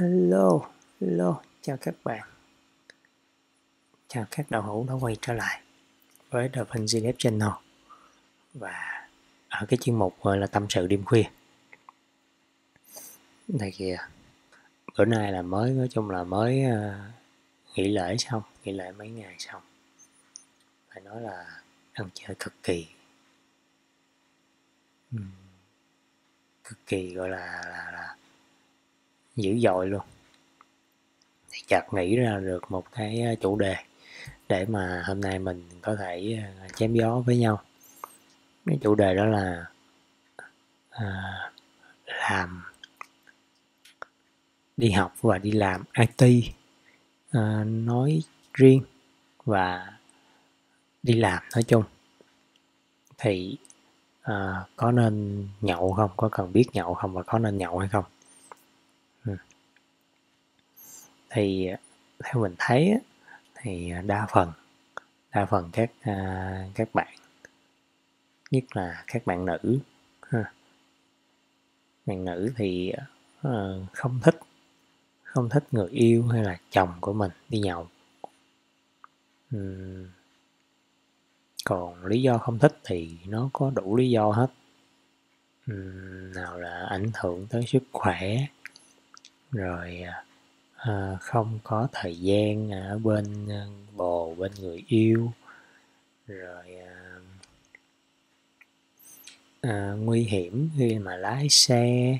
Hello, hello, chào các bạn. Chào các đạo hữu đã quay trở lại với The Vinci Lab Channel và ở cái chuyên mục gọi là tâm sự đêm khuya. Đây kìa, bữa nay là mới nói chung là mới ờ, nghỉ lễ xong, nghỉ lễ mấy ngày xong. Phải nói là ăn chơi cực kỳ cực kỳ gọi là, là dữ dội luôn. Thì chợt nghĩ ra được một cái chủ đề để mà hôm nay mình có thể chém gió với nhau. Cái chủ đề đó là à, làm đi học và đi làm IT à, nói riêng và đi làm nói chung. Thì à, có nên nhậu không? Có cần biết nhậu không và có nên nhậu hay không? Thì à, theo mình thấy thì à, đa phần đa phần các à, các bạn nhất là các bạn nữ ha. bạn nữ thì à, ờ, không thích không thích người yêu hay là chồng của mình đi nhậu uhm. còn lý do không thích thì nó có đủ lý do hết uhm, nào là ảnh hưởng tới sức khỏe rồi uh, à, không có thời gian ở bên ờ, bồ bên người yêu. Rồi à, à, nguy hiểm khi mà lái xe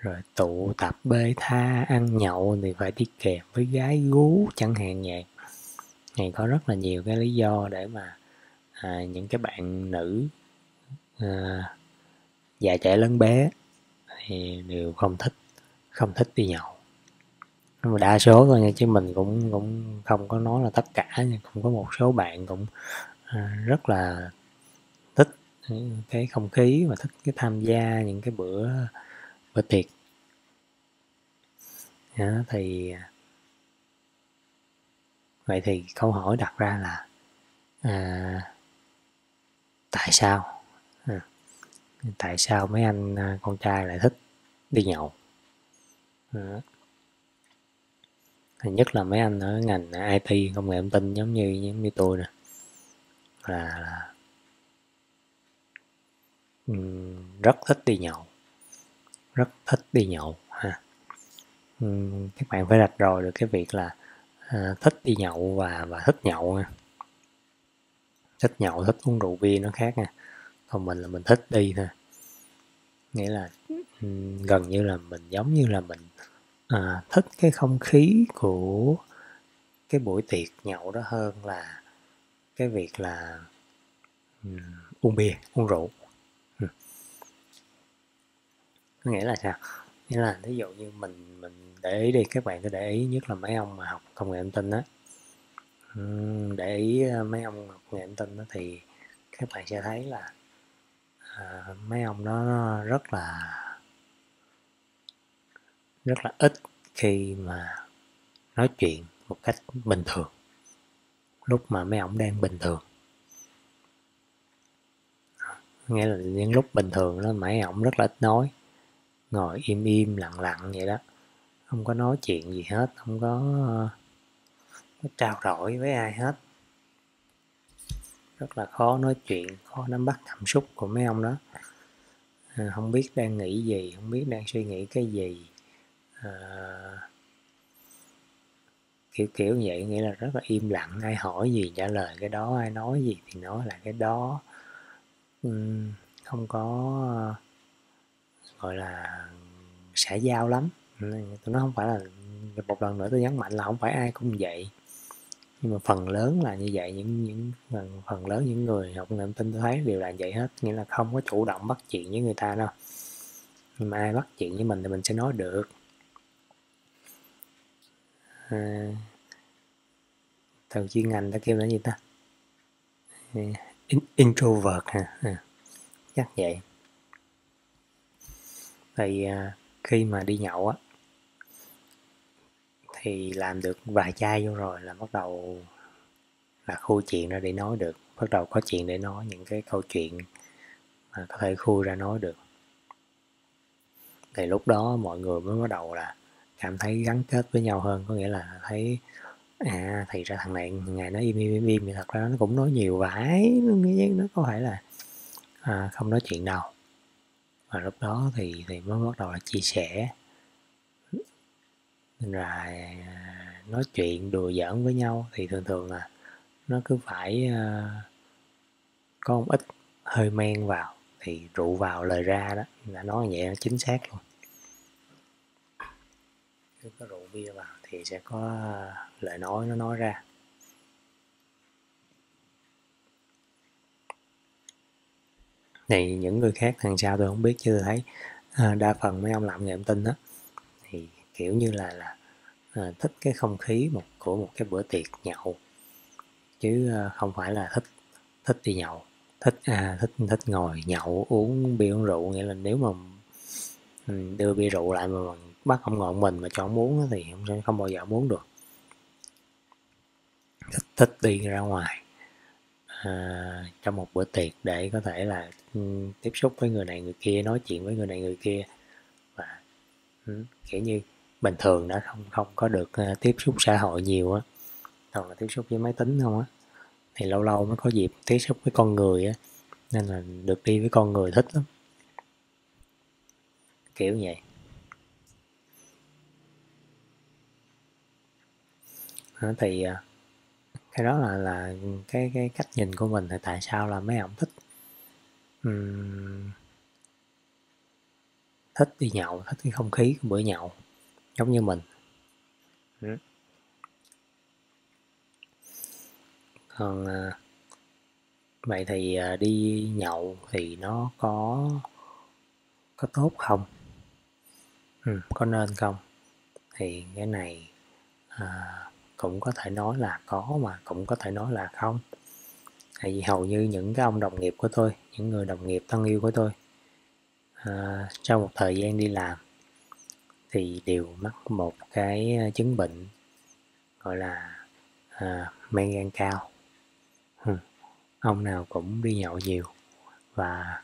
rồi tụ tập bê tha ăn nhậu thì phải đi kèm với gái gú chẳng hạn vậy. Này có rất là nhiều cái lý do để mà à, những cái bạn nữ à, già trẻ lớn bé thì đều không thích không thích đi nhậu nhưng mà đa số thôi nha chứ mình cũng cũng không có nói là tất cả nhưng cũng có một số bạn cũng à, rất là thích cái không khí và thích cái tham gia những cái bữa bữa tiệc. Đó, thì à, vậy thì câu hỏi đặt ra là à, tại sao? À, tại sao mấy anh à, con trai lại thích đi nhậu? À, nhất là mấy anh ở ngành IT công nghệ thông tin giống như giống như tôi nè. Là, là um, rất thích đi nhậu. Rất thích đi nhậu ha. Um, các bạn phải rạch rồi được cái việc là uh, thích đi nhậu và và thích nhậu ha. thích nhậu thích uống rượu bia nó khác nha. Còn mình là mình thích đi thôi. Nghĩa là um, gần như là mình giống như là mình à, thích cái không khí của cái buổi tiệc nhậu đó hơn là cái việc là um, uống bia uống rượu. Ừ. có nghĩa là sao? Nghĩa là ví dụ như mình mình để ý đi các bạn cứ để ý nhất là mấy ông mà học công nghệ thông tin á. Ừ, để ý ờ, mấy ông học công nghệ thông tin đó thì các bạn sẽ thấy là à, mấy ông đó rất là rất là ít khi mà nói chuyện một cách bình thường. Lúc mà mấy ông đang bình thường. Nghĩa là những lúc bình thường đó mấy ông rất là ít nói. Ngồi im im lặng lặng vậy đó. Không có nói chuyện gì hết không có, có trao đổi với ai hết. Rất là khó nói chuyện khó nắm bắt cảm xúc của mấy ông đó. À, không biết đang nghĩ gì không biết đang suy nghĩ cái gì à, kiểu kiểu như vậy nghĩa là rất là im lặng ai hỏi gì trả lời cái đó ai nói gì thì nói là cái đó. Uhm, không có gọi là xã giao lắm. Tôi nói không phải là một lần nữa tôi nhấn mạnh là không phải ai cũng vậy. Nhưng mà phần lớn là như vậy những những phần, phần lớn những người học niềm tin tôi thấy đều là vậy hết nghĩa là không có chủ động bắt chuyện với người ta đâu. Nhưng mà ai bắt chuyện với mình thì mình sẽ nói được. Ờ, à, từ chuyên ngành ta kêu là gì ta? Ờ, in, introvert ha à, ờ, chắc vậy. Thì à, khi mà đi nhậu á thì làm được vài chai vô rồi là bắt đầu là khui chuyện ra để nói được. Bắt đầu có chuyện để nói những cái câu chuyện mà có thể khui ra nói được. Thì lúc đó mọi người mới bắt đầu là cảm thấy gắn kết với nhau hơn. Có nghĩa là thấy à thì ra thằng này ngày nó im im im im thì thật ra nó cũng nói nhiều vãi nó nó có phải là à, không nói chuyện đâu. Và lúc đó thì thì mới bắt đầu là chia sẻ. Rồi à, nói chuyện đùa giỡn với nhau thì thường thường là nó cứ phải uh, có một ít hơi men vào thì rượu vào lời ra đó là nói vậy nó chính xác luôn cái có rượu bia vào thì sẽ có à, lời nói nó nói ra. Thì những người khác thằng sao tôi không biết chứ tôi thấy à, đa phần mấy ông làm nghề tin á thì kiểu như là là à, thích cái không khí một của một cái bữa tiệc nhậu. Chứ à, không phải là thích thích đi nhậu thích à thích thích ngồi nhậu uống bia uống rượu. Nghĩa là nếu mà ừ, đưa bia rượu lại mà bắt không ngọn mình mà chọn muốn thì không sẽ không bao giờ muốn được. Thích, thích đi ra ngoài à, trong một bữa tiệc để có thể là um, tiếp xúc với người này người kia nói chuyện với người này người kia. Và um, kiểu như bình thường đã không không có được uh, tiếp xúc xã hội nhiều á toàn là tiếp xúc với máy tính không á thì lâu lâu mới có dịp tiếp xúc với con người á nên là được đi với con người thích lắm. Kiểu vậy. À, thì cái đó là là cái cái cách nhìn của mình thì tại sao là mấy ông thích um, thích đi nhậu thích cái không khí của bữa nhậu giống như mình. Ừ. còn à, vậy thì à, đi nhậu thì nó có có tốt không? Ừ, có nên không? Thì cái này à, cũng có thể nói là có mà cũng có thể nói là không tại vì hầu như những cái ông đồng nghiệp của tôi những người đồng nghiệp thân yêu của tôi à, sau một thời gian đi làm thì đều mắc một cái à, chứng bệnh gọi là à, men gan cao ừ. ông nào cũng đi nhậu nhiều và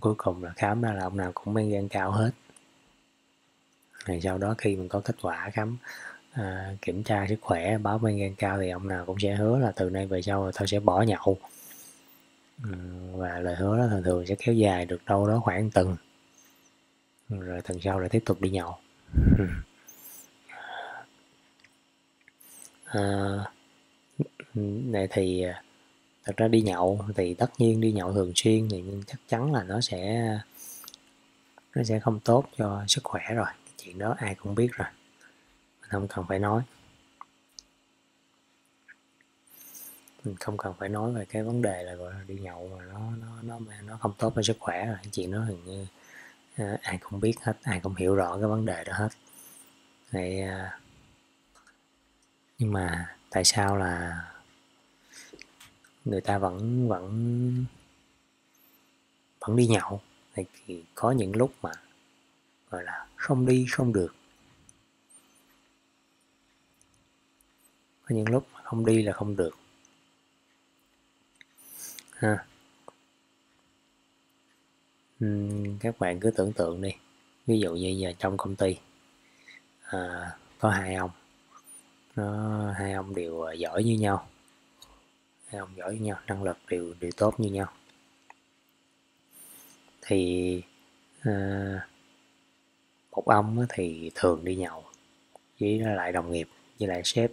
cuối cùng là khám ra là ông nào cũng men gan cao hết rồi sau đó khi mình có kết quả khám à, kiểm tra sức khỏe báo men gan cao thì ông nào cũng sẽ hứa là từ nay về sau tôi sẽ bỏ nhậu. Ừ, và lời hứa đó thường thường sẽ kéo dài được đâu đó khoảng tuần. Rồi tuần sau lại tiếp tục đi nhậu. À, này thì à, thật ra đi nhậu thì tất nhiên đi nhậu thường xuyên thì chắc chắn là nó sẽ nó sẽ không tốt cho sức khỏe rồi. Chuyện đó ai cũng biết rồi không cần phải nói. Mình không cần phải nói về cái vấn đề là gọi là đi nhậu mà nó nó nó nó không tốt cho sức khỏe. Rồi chuyện nó hình như à, ai cũng biết hết ai cũng hiểu rõ cái vấn đề đó hết. Thì à, nhưng mà tại sao là người ta vẫn vẫn vẫn đi nhậu? Thì có những lúc mà gọi là không đi không được. Có những lúc không đi là không được. Ha. Uhm, các bạn cứ tưởng tượng đi. Ví dụ như giờ trong công ty à, có hai ông. Nó hai ông đều à, giỏi như nhau. Hai ông giỏi như nhau năng lực đều đều tốt như nhau. Thì à, một ông thì thường đi nhậu với lại đồng nghiệp với lại sếp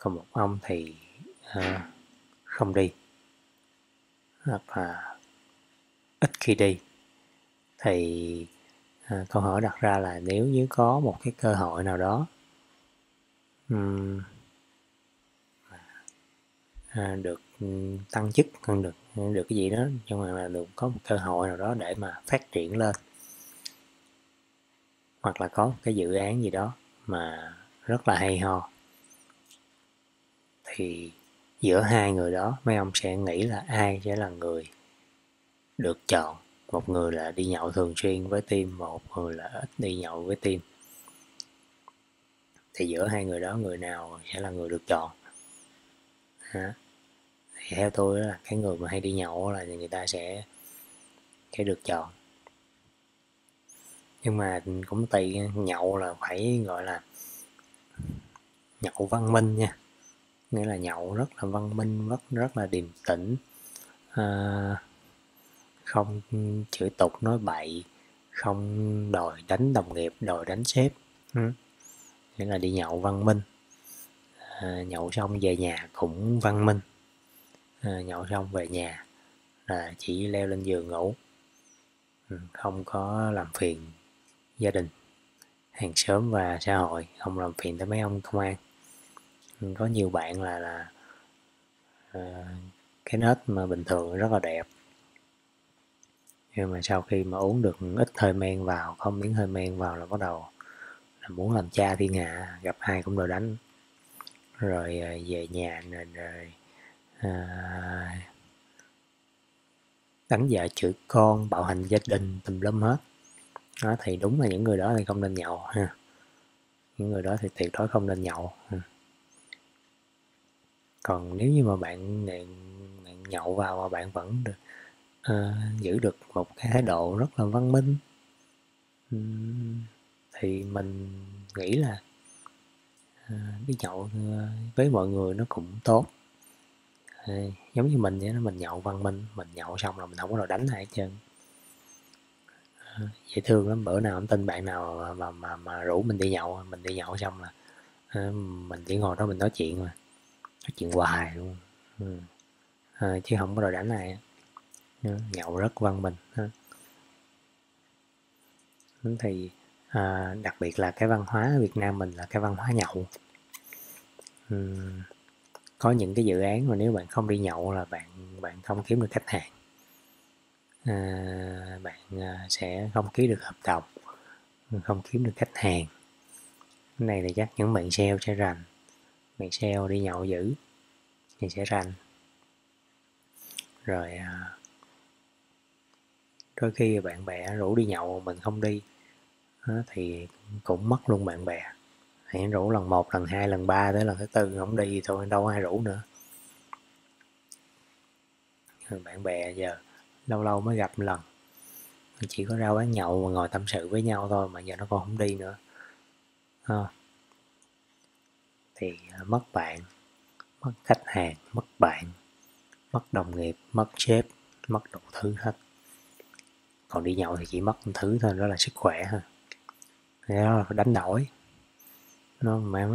còn một ông thì à, không đi. Hoặc là ít khi đi. Thì à, câu hỏi đặt ra là nếu như có một cái cơ hội nào đó um, à, được tăng chức hơn được được cái gì đó nhưng mà là được có một cơ hội nào đó để mà phát triển lên hoặc là có một cái dự án gì đó mà rất là hay ho thì giữa hai người đó, mấy ông sẽ nghĩ là ai sẽ là người được chọn. Một người là đi nhậu thường xuyên với team một người là ít đi nhậu với team. Thì giữa hai người đó, người nào sẽ là người được chọn? Hả? thì theo tôi là cái người mà hay đi nhậu là người ta sẽ sẽ được chọn. Nhưng mà cũng tùy, nhậu là phải gọi là nhậu văn minh nha nghĩa là nhậu rất là văn minh rất rất là điềm tĩnh. À, không chửi tục nói bậy không đòi đánh đồng nghiệp đòi đánh sếp. Ừ. nghĩa là đi nhậu văn minh. À, nhậu xong về nhà cũng văn minh. À, nhậu xong về nhà là chỉ leo lên giường ngủ. Ừ, không có làm phiền gia đình hàng xóm và xã hội. Không làm phiền tới mấy ông công an có nhiều bạn là là uh, cái nết mà bình thường rất là đẹp. Nhưng mà sau khi mà uống được ít hơi men vào không miếng hơi men vào là bắt đầu là muốn làm cha thiên hạ gặp ai cũng đòi đánh. Rồi à, về nhà rồi, rồi à, đánh vợ chửi con bạo hành gia đình tùm lum hết. Đó thì đúng là những người đó thì không nên nhậu ha. Những người đó thì tuyệt đối không nên nhậu ha còn nếu như mà bạn, bạn, bạn nhậu vào mà bạn vẫn được uh, giữ được một cái thái độ rất là văn minh um, thì mình nghĩ là uh, đi nhậu ờ, với mọi người nó cũng tốt. Uh, giống như mình vậy đó mình nhậu văn minh mình nhậu xong là mình không có đòi đánh ai hết trơn. Uh, dễ thương lắm bữa nào không tin bạn nào mà mà mà, mà rủ mình đi nhậu mình đi nhậu xong là uh, mình chỉ ngồi đó mình nói chuyện mà nói chuyện hoài luôn. Uh, chứ không có rồi đánh này nhậu rất văn minh thì à, đặc biệt là cái văn hóa Việt Nam mình là cái văn hóa nhậu. Ừ. có những cái dự án mà nếu bạn không đi nhậu là bạn bạn không kiếm được khách hàng. À, bạn à, sẽ không ký được hợp đồng không kiếm được khách hàng. Cái này thì chắc những bạn sale sẽ rành ngày sau đi nhậu dữ. Thì sẽ rành. Rồi à, đôi khi bạn bè rủ đi nhậu mình không đi thì cũng mất luôn bạn bè. Hẹn rủ lần một, lần hai, lần ba tới lần thứ tư không đi thôi, đâu ai rủ nữa. Bạn bè giờ lâu lâu mới gặp một lần. Chỉ có ra quán nhậu mà ngồi tâm sự với nhau thôi mà giờ nó còn không đi nữa. À thì à, mất bạn mất khách hàng mất bạn mất đồng nghiệp mất sếp mất đủ thứ hết. Còn đi nhậu thì chỉ mất một thứ thôi đó là sức khỏe thôi đó là đánh đổi. Nó mà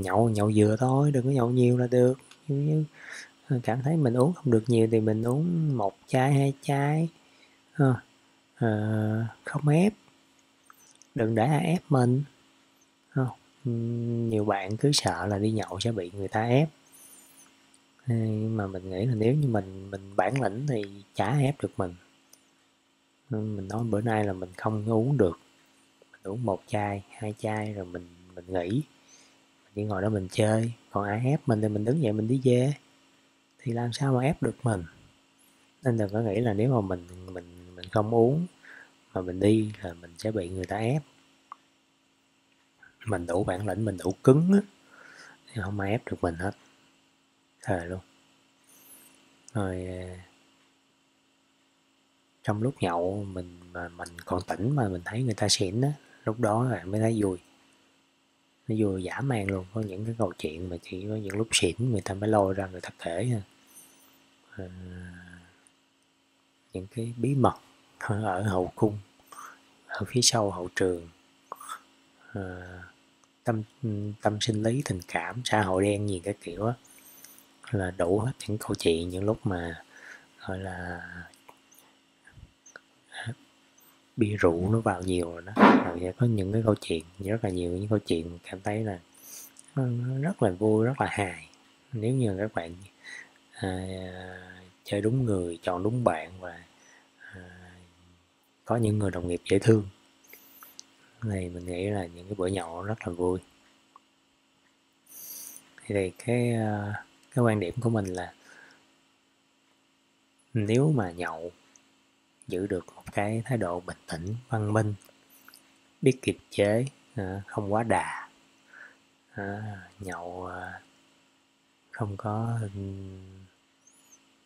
nhậu nhậu vừa thôi đừng có nhậu nhiều là được. Như à, cảm thấy mình uống không được nhiều thì mình uống một chai hai chai. À, à, không ép. Đừng để ai ép mình. Ờ, nhiều bạn cứ sợ là đi nhậu sẽ bị người ta ép. Nhưng mà mình nghĩ là nếu như mình mình bản lĩnh thì chả ép được mình. Mình nói bữa nay là mình không uống được. Mình uống một chai, hai chai rồi mình mình nghỉ. Mình đi ngồi đó mình chơi. Còn ai ép mình thì mình đứng dậy mình đi về. Thì làm sao mà ép được mình? Nên đừng có nghĩ là nếu mà mình mình mình không uống mà mình đi là mình sẽ bị người ta ép mình đủ bản lĩnh mình đủ cứng á. Thì không ai ép được mình hết. Thề luôn. Rồi à, trong lúc nhậu mình mà mình còn tỉnh mà mình thấy người ta xỉn á lúc đó là mới thấy vui. Nó vui giả man luôn có những cái câu chuyện mà chỉ có những lúc xỉn người ta mới lôi ra người ta kể à, những cái bí mật ở hậu cung ở phía sau hậu trường. À, tâm tâm sinh lý tình cảm xã hội đen gì cái kiểu á. Là đủ hết những câu chuyện những lúc mà gọi là bia rượu nó vào nhiều rồi đó. Rồi có những cái câu chuyện rất là nhiều những câu chuyện cảm thấy là nó, rất là vui rất là hài. Nếu như các bạn à, chơi đúng người chọn đúng bạn và à, có những người đồng nghiệp dễ thương thì mình nghĩ là những cái bữa nhậu rất là vui. Thì cái ờ, cái quan điểm của mình là nếu mà nhậu giữ được một cái thái độ bình tĩnh, văn minh, biết kiềm chế ờ, không quá đà ờ, nhậu không có ừ,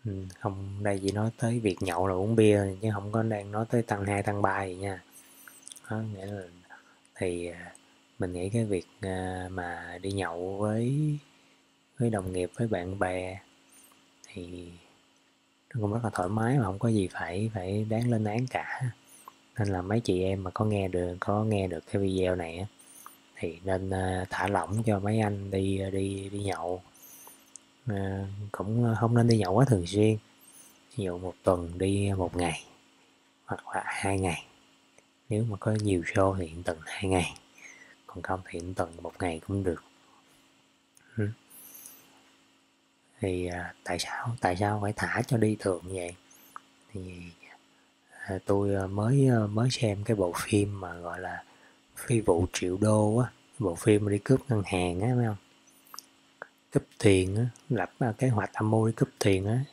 ừ, không, đây chỉ nói tới việc nhậu là uống bia chứ không có đang nói tới tăng hai, tăng ba gì nha. Đó nghĩa là thì à, mình nghĩ cái việc à, mà đi nhậu với với đồng nghiệp với bạn bè thì nó cũng rất là thoải mái mà không có gì phải phải đáng lên án cả. Nên là mấy chị em mà có nghe được có nghe được cái video này thì nên à, thả lỏng cho mấy anh đi đi đi nhậu. À, cũng không nên đi nhậu quá thường xuyên. Ví dụ một tuần đi một ngày hoặc là hai ngày nếu mà có nhiều show thì tuần hai ngày còn không thì tuần một ngày cũng được. Ừ. thì à, tại sao tại sao phải thả cho đi thường vậy? Thì à, tôi à, mới à, mới xem cái bộ phim mà gọi là phi vụ triệu đô á bộ phim mà đi cướp ngân hàng á phải không cướp tiền á lập kế hoạch âm mưu đi cướp tiền á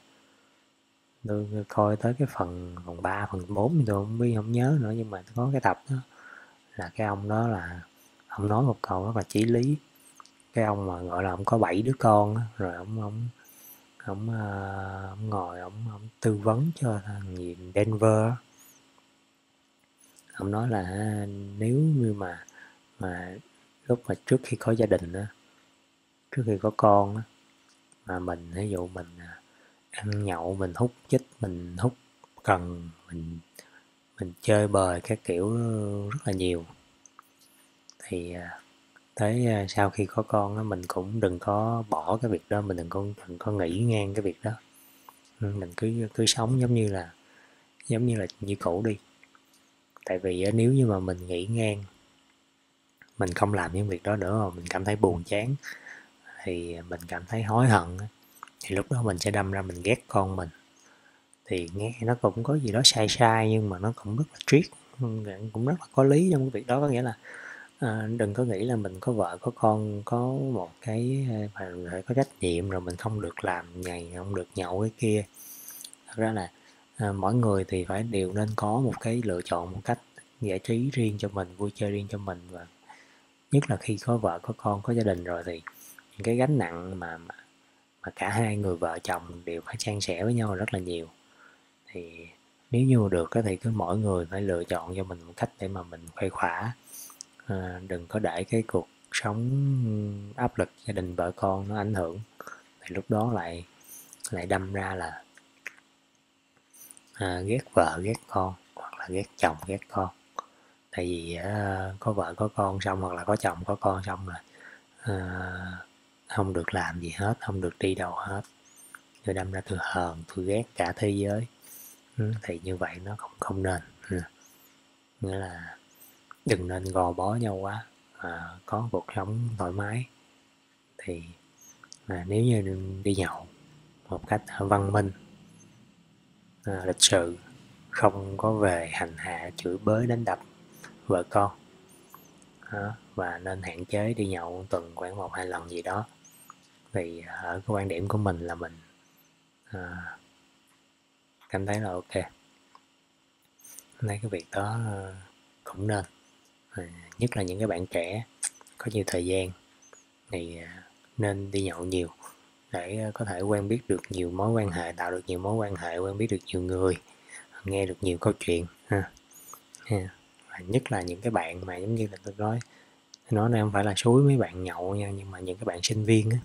tôi coi tới cái phần phần 3, phần 4 thì tôi không biết không nhớ nữa nhưng mà có cái tập đó là cái ông đó là ông nói một câu rất là chí lý. Cái ông mà gọi là ông có bảy đứa con rồi ông ông ông, ờ, ông ngồi ông, ông tư vấn cho thằng gì Denver ông nói là nếu như mà mà lúc mà trước khi có gia đình đó, trước khi có con đó, mà mình ví dụ mình à, ăn nhậu, mình hút chích, mình hút cần, mình mình chơi bời các kiểu rất là nhiều. Thì à, tới à, sau khi có con á, mình cũng đừng có bỏ cái việc đó, mình đừng có đừng có nghĩ ngang cái việc đó. Ừ, mình cứ cứ sống giống như là, giống như là như cũ đi. Tại vì nếu như mà mình nghĩ ngang, mình không làm những việc đó nữa mà mình cảm thấy buồn chán, thì mình cảm thấy hối hận thì lúc đó mình sẽ đâm ra mình ghét con mình. Thì nghe nó cũng có gì đó sai sai nhưng mà nó cũng rất là triết cũng rất là có lý trong cái việc đó. Có nghĩa là à, đừng có nghĩ là mình có vợ có con có một cái phải, phải có trách nhiệm rồi mình không được làm ngày không được nhậu cái kia. Thật ra là à, mỗi người thì phải đều nên có một cái lựa chọn một cách giải trí riêng cho mình vui chơi riêng cho mình. Và nhất là khi có vợ có con có gia đình rồi thì những cái gánh nặng mà, mà cả hai người vợ chồng đều phải san sẻ với nhau rất là nhiều. Thì nếu như được thì cứ mỗi người phải lựa chọn cho mình một cách để mà mình khuây khỏa. À, đừng có để cái cuộc sống áp lực gia đình vợ con nó ảnh hưởng. Thì lúc đó lại lại đâm ra là à, ghét vợ ghét con hoặc là ghét chồng ghét con. Tại vì à, có vợ có con xong hoặc là có chồng có con xong rồi à, không được làm gì hết không được đi đâu hết. Rồi đâm ra tôi hờn tôi ghét cả thế giới. Ừ, thì như vậy nó không không nên. Ừ. nghĩa là đừng nên gò bó nhau quá à, có cuộc sống thoải mái. Thì à, nếu như đi nhậu một cách văn minh à, lịch sự không có về hành hạ chửi bới đánh đập vợ con à, và nên hạn chế đi nhậu tuần khoảng một hai lần gì đó thì ở cái quan điểm của mình là mình à, cảm thấy là ok. Thấy cái việc đó à, cũng nên à, nhất là những cái bạn trẻ có nhiều thời gian thì à, nên đi nhậu nhiều để có thể quen biết được nhiều mối quan hệ tạo được nhiều mối quan hệ quen biết được nhiều người nghe được nhiều câu chuyện ha. Và nhất là những cái bạn mà giống như là tôi nói nói này không phải là suối mấy bạn nhậu nha nhưng mà những cái bạn sinh viên á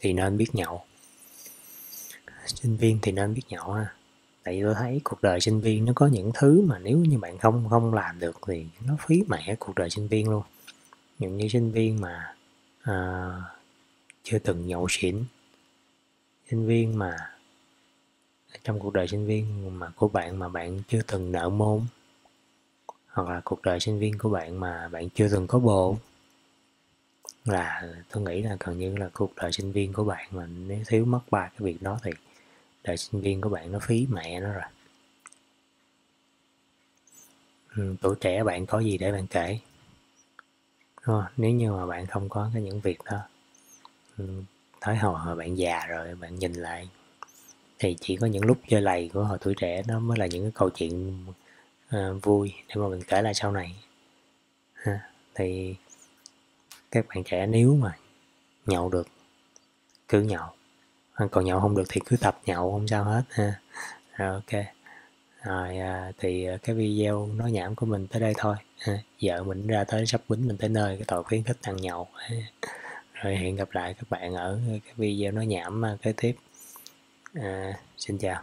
thì nên biết nhậu. Sinh viên thì nên biết nhậu ha. Tại vì tôi thấy cuộc đời sinh viên nó có những thứ mà nếu như bạn không không làm được thì nó phí mẻ cuộc đời sinh viên luôn. Những như sinh viên mà à, chưa từng nhậu xỉn. Sinh viên mà trong cuộc đời sinh viên mà của bạn mà bạn chưa từng nợ môn. Hoặc là cuộc đời sinh viên của bạn mà bạn chưa từng có bồ là tôi nghĩ là gần như là cuộc đời sinh viên của bạn mà nếu thiếu mất ba cái việc đó thì đời sinh viên của bạn nó phí mẹ nó rồi ừ, tuổi trẻ bạn có gì để bạn kể Đúng nếu như mà bạn không có cái những việc đó ừ, tới hồi mà bạn già rồi bạn nhìn lại thì chỉ có những lúc chơi lầy của hồi tuổi trẻ nó mới là những cái câu chuyện uh, vui để mà mình kể lại sau này ha. thì các bạn trẻ nếu mà nhậu được cứ nhậu. À, còn nhậu không được thì cứ tập nhậu không sao hết ha. Rồi ok. Rồi à, thì à, cái video nói nhảm của mình tới đây thôi ha. vợ mình ra tới sắp bính mình tới nơi cái tội khuyến khích ăn nhậu rồi hẹn gặp lại các bạn ở cái video nói nhảm à, kế tiếp. À, xin chào.